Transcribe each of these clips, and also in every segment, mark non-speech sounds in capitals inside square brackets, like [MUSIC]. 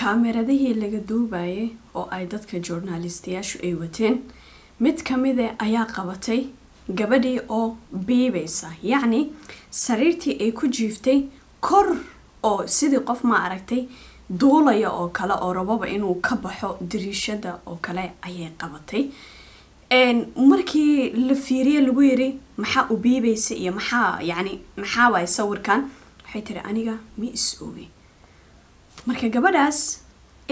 kaameradihii laga duubayay oo ay dadka journalistayaashu ay wateen mid kamide ayaa qabatay gabadhii oo biibaysa yacni sariirtii ay ku jiiftay kor oo sidii qof ma aragtay duulaya oo kale oo rababa inuu ka baxo dariishada oo kale ayay qabatay markii la fiiriye lagu yiri maxaa u biibaysa iyo maxaa yacni maxaa waay sawirkan waxay tiri aniga ma is ogi marka gabadhaas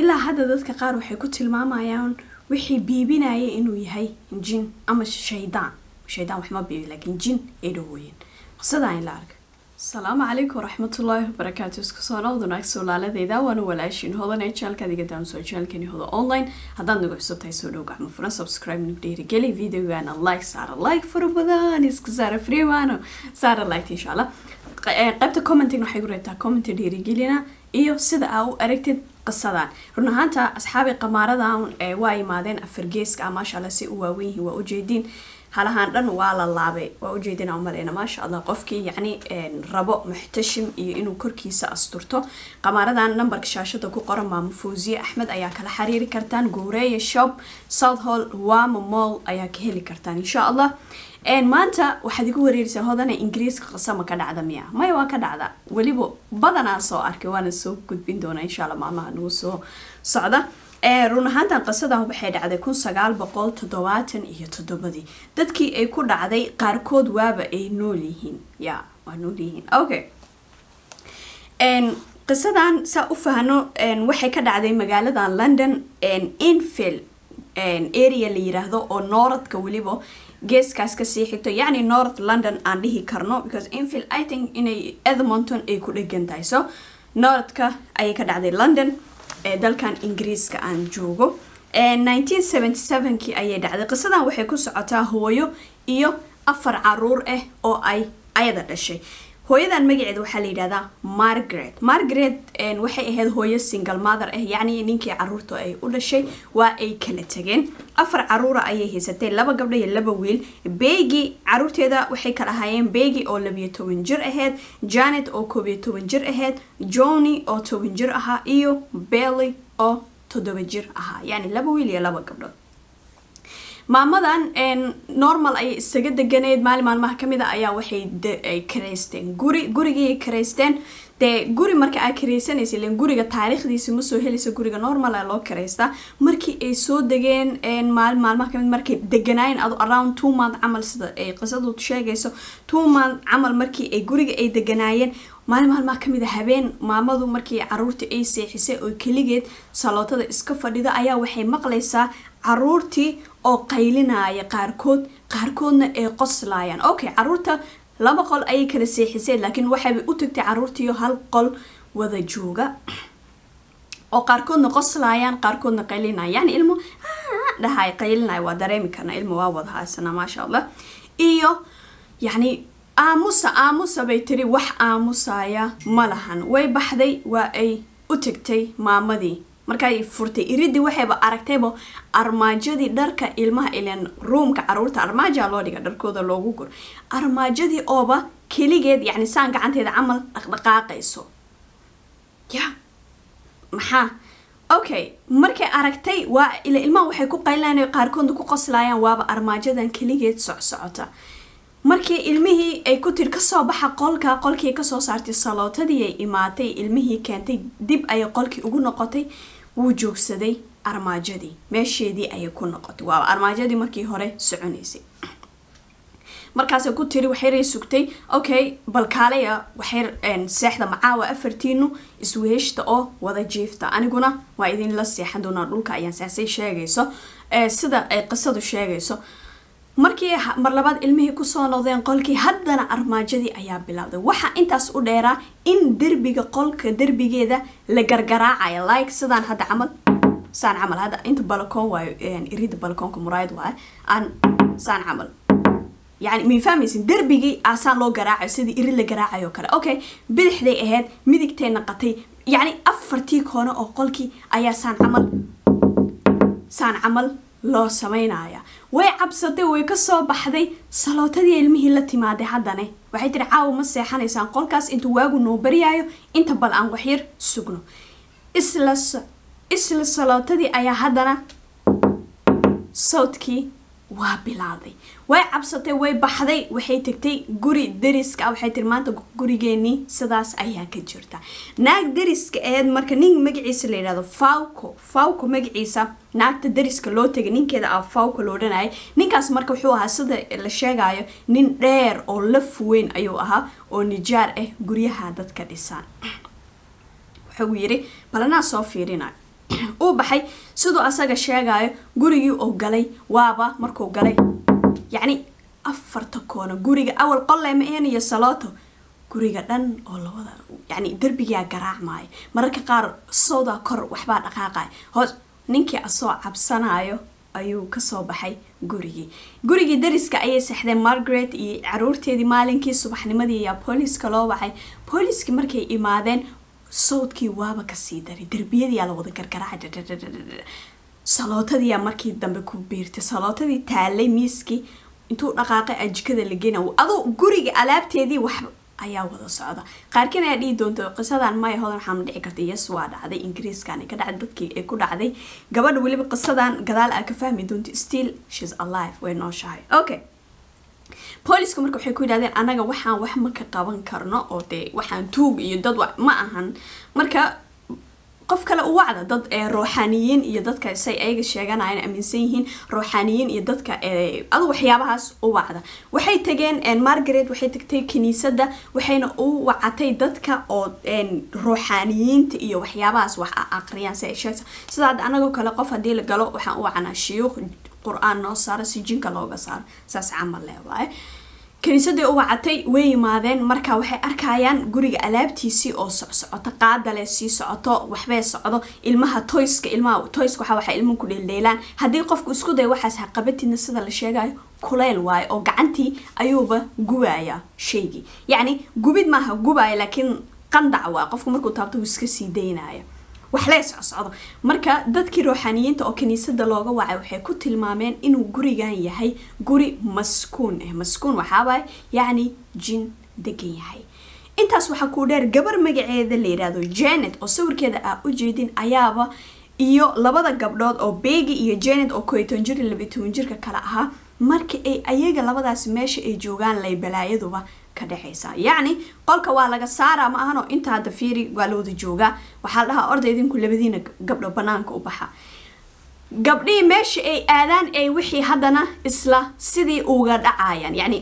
ilaa hadda dadka qaar waxay ku tilmaamayaan wixii biibinaya inuu yahay jin ama shaydaan. Shaydaan waxma biibi laakiin jin ay dhawooyeen qisadan ila arka asalaamu calaykum waraxmatullaahi wabarakaatu isku soo noqd wanaagsa walaaladeyda waana walaashin hodan ee channelkaad iga daawanso channelkani hoda online. Haddaad nagu cusub soo dhow gacmo furan subscribe nagu dhiirigeli videogaana like saara like fara badan. Iska saara freemano saara like insha allah. Qaybta commenting waxay ku reebtaa comment dhiirigelina iyo sida aa u aragtid qisadan. Run ahaanta asxaabi qamaaradan waa imaadeen afargeeska ah maasha allah si u waawen yihiin waa ujeediin halahaan dhan waa la laabay waa ujeedina umaleyna maasha allah qofkii yacni rabo muxtashim iyo inuu korkiisa asturto. Qamaaradan nambarka shaashada ku qoran maamo fawziye axmed ayaa kala xiriiri kartaan. Gowreeya shop south hall wama mall ayaa ka heli kartaan insha allah maanta waxaad igu wareereysaa hodana ingiriiska qisama ka dhacda miya? Maya waa ka dhacda. Weliba badanaa soo arkay waana soo gudbin doonaa insha allah maalmaha nagu soo socda. Run ahaantan qisadan waxay dhacday kun sagaal boqol toddobaatan iyo toddobadii dadkii ay ku dhacday qaarkood waaba ay nool yihiin. Ya waa nool yihiin. Okay qisadan saa u fahno waxay ka dhacday magaaladan london infield area la yiraahdo oo nooradka weliba geeskaas ka sii xigto yacni north london aan dhihi karno because infield i think inay edmonton ay ku dhegan tahay. So nooradka ayay ka dhacday london ee dalkan ingiriiska aan joogo. Sevenkii ayay dhacday. Qisadan waxay ku socotaa hooyo iyo afar carruur ah oo ay ayada dhashay hooyadan magaceeda waxaa la yidhahdaa margaret. Margaret waxay ahayd hooyo single mother ah yacni ninkii carruurta ay u dhashay waa ay kala tageen. Afar caruura ayay haysatay laba gabdho iyo laba wiil. Beegi caruurteeda waxay kala ahaayeen beegi oo labiyo toban jir ahayd janet oo koob iyo toban jir ahayd joni oo toban jir ahaa iyo belly oo toddoba jir ahaa. Yacni laba wiil iyo laba gabdhood maamadan normal ayay isaga deganeyd maalin maalmaha ka mid a ayaa waxay karaysteen. Guri gurigii karaysteen. Dee guri marka aa karaysanaysa ilen guriga taariikhdiisa ma soo helaysa guriga normal a loo karaystaa markii ay soo degeen maalin maalmaha ka mid markay deganaayeen ado around two month camal sida ay qisadu sheegayso two month camal markii ay guriga ay deganaayeen maalin maalmaha ka mid habeen maamadu markii carruurta ay seexisay oo keligeed salootada iska fadhida ayaa waxay maqlaysaa caruurtii oo qaylinaya qaarkood qaarkoodna ay qoslayaan okay carruurta laba qol ayay kala seexiseen laakiin waxaybay u tagtay caruurtiiyo hal qol wada jooga. Oo qaarkoodna qoslayaan qaarkoodna qaylinaya yani ilmo dhahay qaylinaya waa dareemi karna. Ilmo waa wada haysana maasha allah iyo yacni aamusa aamusa bay tiri wax aamusaya ma lahan. Way baxday waa ay u tagtay maamadii markay furtay iridii waxayba aragtayba armaajadii dharka ilmaha ilan ruumka carruurta armaaja loo dhiga dharkooda loogu guro. Armaajadii ooba keligeed yacni saan gacanteeda camal dhaqdhaqaaqayso. Ya maxaa? Okay markay aragtay waa ila ilmaha waxay ku qaylinayaan qaarkoodna ku qoslayaan waaba armaajadan keligeed socsocota markii ilmihii ay ku tiri ka soo baxa qolka qolkii ka soo saartay salootadii ay imaatay ilmihii keentay dib ayay qolkii ugu noqotay wuu joogsaday armaajadii. Meesheedii ayay ku noqotay. Waaba armaajadii markii hore soconaysay. Markaasay ku tiri waxayray sugtay. Okay balkaalaya waxay seexda macaawa afartiinu isweheshta oo wada jiifta. Aniguna waa idinla seexan doonaa dhulka ayaan seexsay sheegayso. Sida ay qisadu sheegayso markii mar labaad ilmihii ku soo noqdeen qolkii haddana armaajadii ayaa bilaabday waxaa intaas u dheeraa in derbiga qolka derbigeeda la gargaraacaya like sidaan hadda camal saan camal hadda inta balakoon waayo irida balakoonka muraayad waayo aan saan camal. Yani min fahmaysin derbigii aasaan loo garaacayo sidii iri la garaacayo kale. Okay bidixday ahayd midigtay naqatay yacni afartii koono oo qolkii ayaa saan camal saan camal loo sameynaya way cabsatay way ka soo baxday. Salootadii ilmihii la timaaday haddane. Waxay tiri caawa ma seexanaysaan qolkaas intuu waagu noo baryaayo inta bal aan waxyar sugno. Isla isla salootadii ayaa haddana sawdkii waa bilaaday. Way cabsatay way baxday waxay tagtay guri dariska ah. Waxay tiri maanta gurigeenii sidaas ayaa ka jirta. Naag dariska aheyd marka nin magaciisa la yidhahdo fawco fawco magaciisa naagta dariska loo tegay ninkeeda ah fawco la odhanayay. Ninkaas marka wuxuu ahaa sida la sheegayo nin dheer oo laf weyn ayuu ahaa oo nijaar ah guryaha dadka dhisaan. Wuxuu yiri balanaa soo fiirinayo uu baxay siduu asaga sheegayo gurigii uu galay waaba markuu galay. Yacni afarta koona guriga awal qolleyma een iyo salooto. Guriga dhan oo lawada yacni derbigaa garaacmaayo. Mararka qaar sowdaa kor waxbaa dhaqaaqaya hoos ninkii asoo cabsanayo ayuu ka soo baxay gurigii. Gurigii dariska ayay sexdeen margaret iyo caruurteedii maalinkii subaxnimadii ayaa booliiska loo wacay. Booliiskii markay imaadeen sawdkii waaba ka sii daray derbiyadiyaa la wada gargaraaca salootadiyaa markii dambe ku biirtay salootadii taalay miiskii intuu dhaqaaqay a jikada la gena aduu guriga alaabteedii wax ayaa wada socda. Qaarkiin ayaa dhihi doonta qisadan maya hodan waxaama dhici karta yes waa dhacday ingiriiskan ka dhacday dadkii ay ku dhacday. Gabadha weliba qisadan gadaal aa ka fahmi doonta still shes alive way nooshahay okay booliska marka waxay ku yidhahdeen anaga waxaan wax ma ka qaban karno oo dee waxaan tuug iyo dad ma ahan. Marka qof kale u wacda dad ruuxaaniyiin iyo dadka say ayaga sheeganayaan aaminsan yihiin ruuxaaniyiin iyo dadka adu waxyaabahaas u wacda. Waxay tageen margaret waxay tagtay kiniisadda waxayna u wacatay dadka oo ruuxaaniyiinta iyo waxyaabahaas wax aqriyaan si ay sheegta. Sida hadda anagoo kale qof haddii la galo waxaan u wacanaa shiyuuq qur'aan noo saaro si jinka looga saaro. Saas camal leh waaye kiniisadii u wacatay way yimaadeen. Marka waxay arkayaan guriga alaabtiisii oo socsocoto qaadale sii socoto waxbay socdo. Ilmaha toyska ilmaha toyska waxa waxay ilmuhu ku dheeldheelaan. Haddii qofku isku dayo waxaas haqabatidna sida la sheegayo kuleyl waayo oo gacantii ayuuba gubaya shaygii yacni gubid maaha gubaya laakiin qandac waa qofku markuu taabto wuu iska sii daynaya wax lee socsocdo marka dadkii ruuxaaniyiinta oo kiniisada looga wacay waxay ku tilmaameen inuu gurigan yahay guri maskuun ah maskuun waxaawaay yacni jin degan yahay. Intaas waxaa kuu dheer gabar magaceeda la yidhaahdo janet oo sawirkeeda aa u jeedin ayaaba iyo labada gabdhood oo beegi iyo janet oo koyton jir iyo labatoban jirka kale ahaa marka ay ayaga labadaas meesha ay joogaan lay balaayaduba ka dhexaysa. Yacni qolka waa laga saaraa ma ahanoo inta hadda fiiri waa la wada joogaa waxaa dhahaa orda idinku labadiina gabdho banaanka u baxa. Gabdhihii meesha ay aadaan ay wixii haddana isla sidii uga dhacayaan. Yacni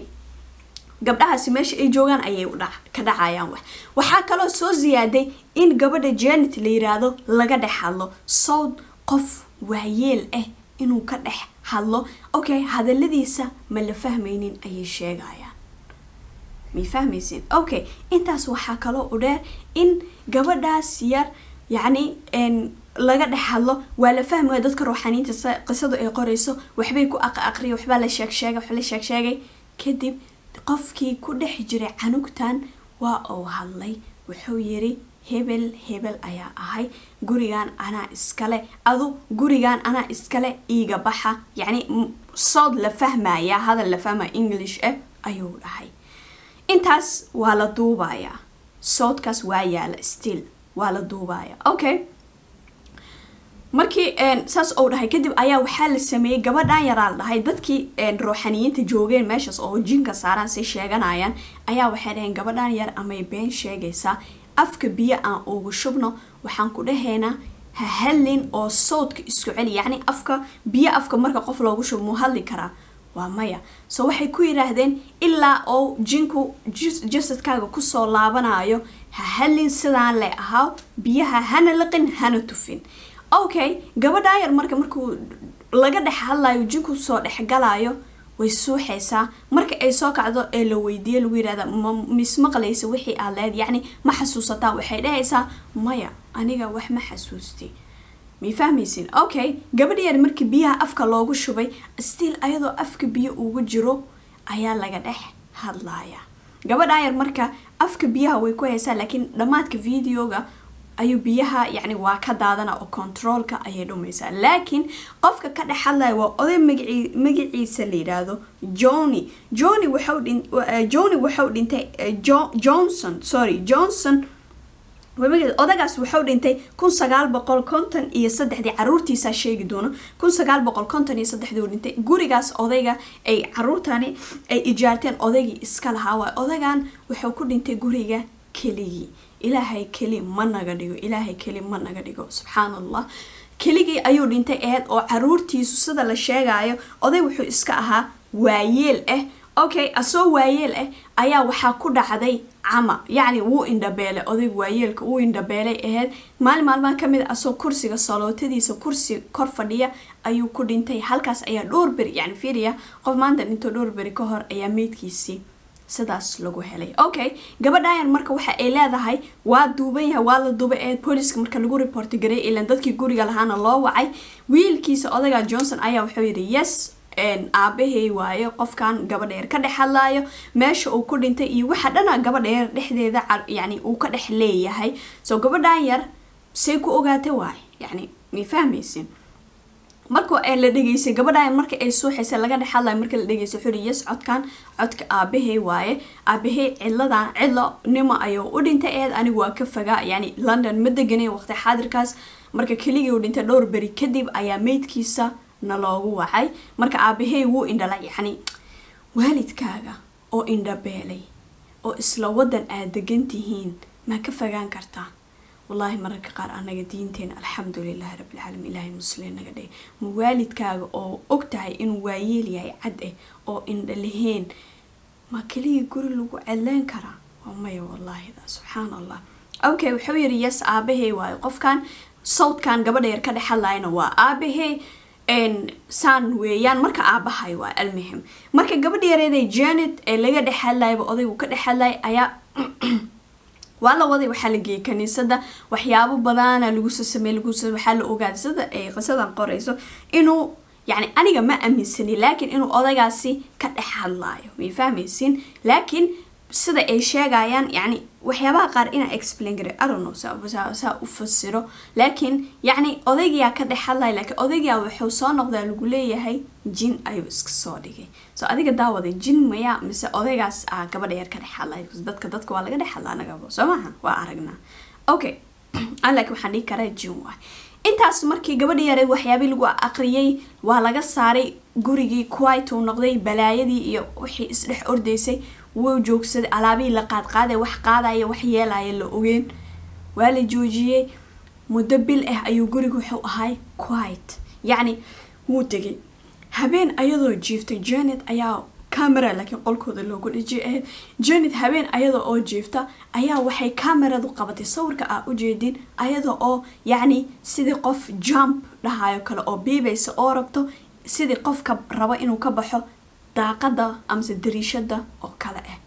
gabdhahaasi meesha ay joogaan ayay ka dhacayaan wax. Waxaa kaloo soo ziyaaday in gabadha janet la yiraahdo laga dhex hadlo. Sawd qof waayeel ah inuu ka dhex hadlo. Okay hadaladiisa ma la fahmaynin ayay sheegayaan may okay intaas waxaa kaloo u dheer in gabadhaas yar yacni laga dhex hadlo waa la fahmaya dadka ruuxaniinta qisadu ay qorayso waxbay ku aq aqriya waxbaa la sheeg sheegay waxba la sheeg sheegay kadib qofkii ku dhex jiray canugtan waa uu hadlay wuxuu yiri hebel hebel ayaa ahay gurigan anaa iskale adu gurigan anaa iskale iiga baxa. Yacni sood la fahmaya hadal la fahmaya english ah ayuu dhahay intaas waa la duubayaa soodkaas waa yaalla still waa la duubaya. Okay markii saas uu dhahay kadib ayaa waxaa la sameeyey gabadhan yaraa la dhahay dadkii ruuxaniyiinta joogeen meeshaas oo jinka saaraan say sheeganayaan ayaa waxay dhaheen gabadhan yar amay been sheegaysaa. Afka biyo aan ugu shubno waxaan ku dhahaynaa ha hadlin oo sawdka isku celi. Yacni afka biyo afka marka qof loogu shubo muu hadli karaa waa maya. So waxay ku yidhaahdeen ilaa oo jinku jasadkaaga ku soo laabanayo ha hadlin sidaan le ahaa biyaha hana liqin hana tufin. Okay gabadhaa yar marka markuu laga dhex hadlayo jinku soo dhexgalayo way suuxaysaa marka ay soo kacdo ee la weydiiyo lagu yidhahda mismaqlaysa wixii aad leed yacni ma xasuusataa waxay dhahaysaa maya aniga wax ma xasuustay may fahmaysin okay gabadh yar markii biyaha afka loogu shubay still ayadoo afka biyo ugu jiro ayaa laga dhex hadlaya gabadhaa yar marka afka biyaha way ku haysaa laakiin dhammaadka videoga ayuu biyaha yacni waa ka daadana oo controolka ayay dhumaysaa laakiin qofka ka dhex hadlaya waa oday magaci magaciisa la yidhaahdo johnny. Johnny waxau dhin johnny waxau dhintay johnson sorry johnson wamageed odagaas wuxuu dhintay kun sagaal boqol konton iyo saddexdii caruurtiisaa sheegi doono. Kun sagaal boqol konton iyo saddexdii uu dhintay. Gurigaas odayga ay caruurtani ay ijaarteen odaygii iska lahaa. Waay odagan wuxuu ku dhintay guriga keligii. Ilaahay keli ma naga dhigo ilaahay keli ma naga dhigo. Subxaan allah keligii ayuu dhintay aheyd oo caruurtiisu sida la sheegayo oday wuxuu iska ahaa waayeel ah okay asoo waayeel ah ayaa waxaa ku dhacday cama yacni wuu indhabeelay odayg waayeelka wuu indhabeelay aheyd maalin maalmaha ka mid a asoo kursiga salootadiisa kursi kor fadhiya ayuu ku dhintay. Halkaas ayaa dhowr beri yani fiiriya qof maanta dhinto dhowr beri ka hor ayaa meydkiisii sidaas lagu helay. Okay gabadhayan marka waxa ay leedahay waa duuban yahay waa la duubay ee booliska marka lagu reporti ilan dadkii guriga lahaana loo wacay. Wiilkiisa odaga johnson ayaa wuxuu yidhi yes aabahay waayo qofkan gabadheer ka dhex meesha uu ku dhintay iyo waxa dhana gabadheer dhexdeeda yani uu ka dhex leeyahay. So gabadhan yar say ku ogaatay waay yani may fahmaysin. Marka la dhegeysay gabadhan marka ay suuxaysa laga dhex hadlayo marka la dhegeysay yes codkan codka aabahay waaye. Aabahay cidladan cidlo nimo ayuu u dhintay eed anigu waa ka fagaa. Yani london ma deganay waqti xaadirkaas marka keligii uu dhintay dhowr beri kadib ayaa meydkiisa na loogu wacay marka aabahey wuu indhala yacni waalidkaaga oo indhabeelay oo isla wadan aad degan tihiin maa ka fagaan kartaa wallaahi mararka qaar anaga diinteena alxamdulilahi rabbilcaalamiin ilaahay muslim naga dhigay. Ma waalidkaaga oo og tahay inuu waayeel yahay cad ah oo indhalaheen ma keligii guri lagu cedleyn karaa? Waa maya wallaahi subxaan allah okay wuxuu yidhi yes aabahey waayo. Qofkan sawdkan gabadha yar ka dhex hadlayna waa aabahey saan weeyaan marka aabahay waa almuhim marka gabadha yareeday janet ee laga dhex hadlayaba odaygu ka dhex hadlay ayaa [CLEARS THROAT] waa la waday waxaa la geeyay kaniisada waxyaabo badana lagusoo sameey waxaa la ogaaday sida ay qisadan qorayso inuu yani aniga ma aaminsani laakiin inuu odaygaasi ka dhex hadlaayo. May fahmaysin laakiin sida ay sheegayaan yani waxyaabaha qaar inaa explain garay arono saa u fasiro. Laakiin yacni odaygayaa ka dhex hadlaya laakiin odaygayaa wuxuu soo noqdaa lagu leeyahay jin ayuu iska soo dhigay. So adiga daawaday jin mayaa mise odaygaas ah gabadha yar ka dhex hadlaya dadka dadka waa laga dhex hadlaa anagaba soo maaha waa aragnaa. Okay [CLEARS THROAT] laakiin waxaan dhihi karaa jin waay intaas markii gabadha yareed waxyaabii lagu aqriyay waa laga saaray gurigii quiet noqday balaayadii iyo wixii isdhex ordaysay wuu joogsaday alaabihii la qaadqaaday wax qaadaya wax yeelaya la ogeen waa la joojiyey. Muddo bil ah ayuu guriga wuxuu ahay quiet. Yacni wuu tegay habeen ayadoo jiiftay janet ayaa camera laakiin qolkooda loogu dhiji ahayd janet habeen ayada oo jiifta ayaa waxay cameradu qabatay. Sawirka aa ujeedin ayada oo yacni sidii qof jump dhahayo kale oo biibaysa oo rabto sidii qofka rabo inuu ka baxo daaqada amase dariishada oo kale ah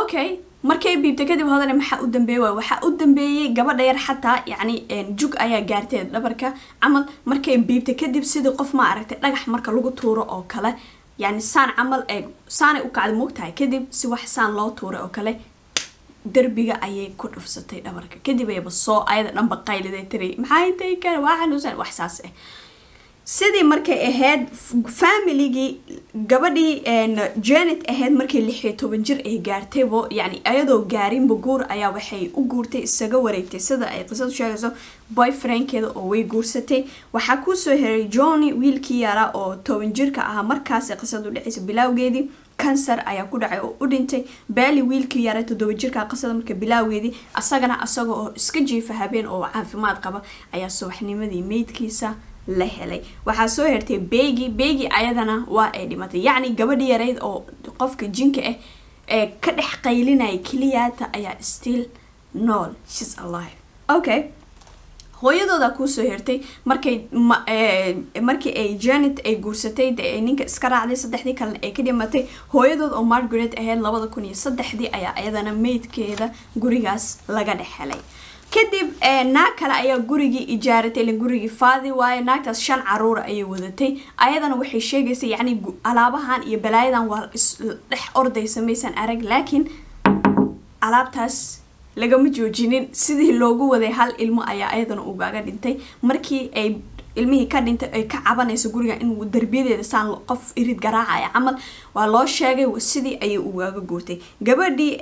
okay markay biibta kadib hodane maxaa u dambeeyey waay waxaa u dambeeyey gabadha yar xataa yacni jug ayaa gaartay dhabarka. Camal markay biibta kadib sidii qof ma aragtay dhagax marka lagu tuuro oo kale. Yani saan camal ee saanay u kacda moogtahay kadib si wax saan loo tuuray oo kale ayay ku dhufsatay dhabarka. Kadib ayaba soo ayada dhanba qayliday tiri maxaa intay kale? Waa xanuunsan. Wax saas ah sidii markay ahayd familigii gabadhii janet ahayd markii lix iyo toban jir ay gaartaybo yani ayadoo gaarinba guur ayaa waxay u guurtay isaga wareegtay sida ay qisadu sheegayso boyfriendkeeda oo way guursatay. Waxaa ku soo heray johnny wiilkii yaraa oo toban jirka ahaa markaas qisadu dhacaysa bilaawgeedii cancer ayaa ku dhacay oo u dhintay. Baali wiilkii yara toddoba jirka qisada marka bilaawgeedii asagana asaga oo iska jiifa habeen oo caafimaad qaba ayaa subaxnimadii meydkiisa la helay. Waxaa soo hertay beegi beegi ayadana waa ay dhimatay. Yacni gabadhi yareyd oo qofka jinka ah ee ka dhex qaylinaya keliyaata ayaa still nool. Shes alive. Okay. Hooyadooda kuusoo hertay markay markii ay janet ay guursatay de ay ninka iska raacday saddexdii kalena ay ka dhimatay hooyadood oo margaret ahayd labada kun iyo saddexdii ayaa ayadana meydkeeda gurigaas laga dhex helay kadib naag kale ayaa gurigii ijaaratay ilin gurigii faadi waaye naagtaas shan caruura ayay wadatay. Ayadana waxay sheegaysa yacni alaabahan iyo balaayadan waa isdhex ordaysa maysan arag laakiin alaabtaas lagama joojinin. Sidii loogu waday hal ilmo ayaa ayadana ugaga dhintay. Markii ay ilmihii ka dhintay ay ka cabanayso guriga inuu darbiyadeeda saan qof irid garaacaya. Camal waa loo sheegay sidii ayay ugaga guurtay gabadhii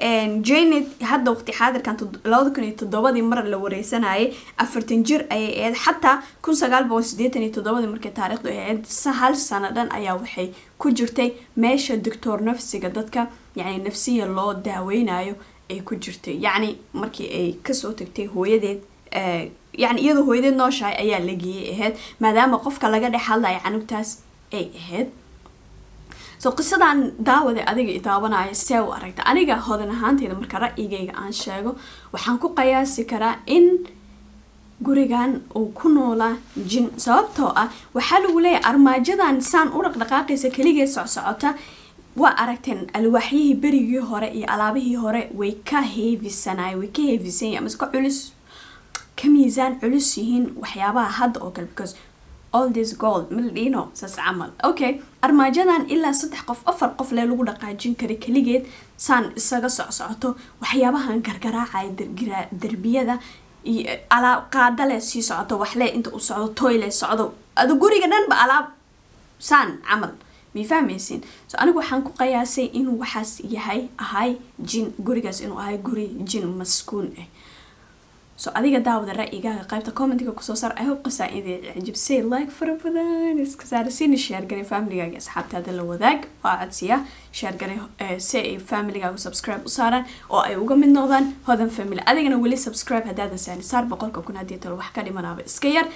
janet hadda waqti xaadirkan labada kun iyo toddobadii mar la wareysanayay afartan jir ayay ahayd. Xataa kun sagaal boqol sideetan iyo toddobadii markay taariikhdu ahayd hal sano dhan ayaa waxay ku jirtay meesha doctor nafsiga dadka yacni nafsiya loo daaweynayo ay ku jirtay. Yacni markii ay ka soo tagtay hooyadeed yacni iyadoo hooyadeed nooshahay ayaa la geeyay ahayd maadaama qofka laga dhex hadlaya canugtaas ay ahayd so qisadan daawade adiga i daawanaya see u aragta. Aniga hodan ahaanteyda marka ra'yigayga aan sheego waxaan ku qiyaasi karaa in gurigan uu ku noolaa jin sababtoo ah waxaa lagu leeyahay armaajadan saan u dhaqdhaqaaqaysa keligeed socsocota waa aragteen alwaaxyihii berigii hore iyo alaabihii hore way ka heevisanaay way ka heevisan ama iska culus ka miisaan culus yihiin waxyaabaha hadda oo kale because all this gold maldhino saas camal. Okay armaajadan ilaa saddex qof afar qof lee lagu dhaqaajin kara keligeed saan isaga socsocoto waxyaabahan gargaraacaya derbiyada iyo alaab qaadale sii socoto waxle inta u socdo toyle socdo. Ado guriga dhanba alaab saan camal. May fahmaysin so anigu waxaan ku qiyaasay inuu waxaas yahay ahay jin gurigaas inuu ahay guri jin maskuun ah so adiga daawada ra'yigaaga qaybta commentiga ku soo saar. I hope qasaa idin cajibsay like fara badan. Iska saara siina share garay familigaaga asxaabtaada la wadaag. Waa codsiya. Share garay si ay familigaaga subscribe u saaraan oo ay uga mid noqdaan hodan family. Adigana weli subscribe haddaadan saani saar boqolka kun haddii talo wax ka dhimanaaba iska yar.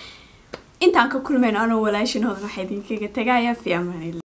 Intaan ka kulmayno anoo walaashin hodan waxaa idinkaga tagaya. Fi